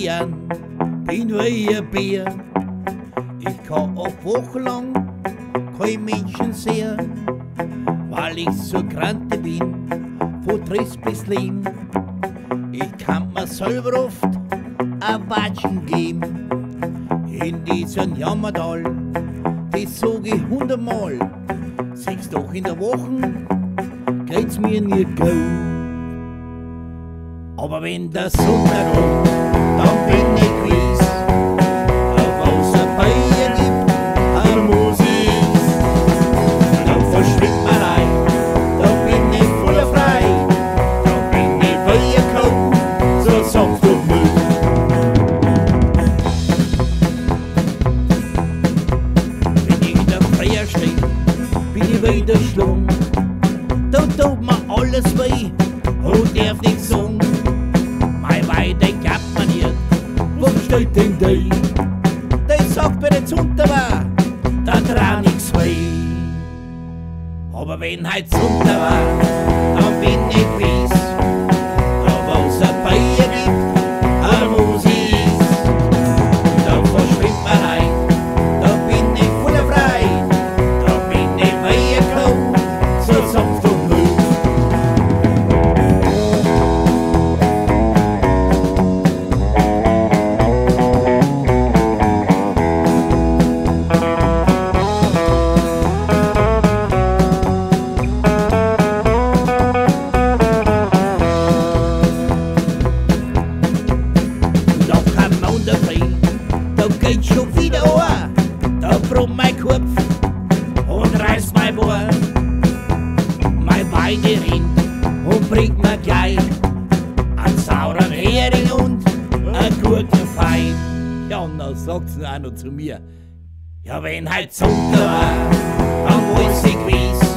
Christian, bin wie ein Bär. Ich kann auf Wochen kein Menschen sehen, weil ich so grante bin, von Triss bis Lehm. Ich kann mir selber oft ein Watschen geben, in diesem Jammertal, das sag ich hundertmal. Sechs doch in der Woche geht's mir nicht gut. Aber wenn der Sonne kommt, dann bin ich gewiss, auf außer Bier gibt, ein Musik. Dann verschwindet man rein, da bin ich voller frei, da bin ich Kuh, so sagst du mir. Wenn ich in der Freier steh, bin ich wieder schlung. Da tut mir alles weh und darf nicht sagen. Jetzt unter war, da dran nix weh. Aber wenn heut unter war, dann bin ich gewiss, Brummt mein Kopf und reißt mein Ohr. Mein Beine rinnt und bringt mir gleich einen sauren Hering und einen guten Fein. Ja, und dann sagt's auch noch zu mir. Ja, wenn halt Sonntag war, dann weiß ich gewiss,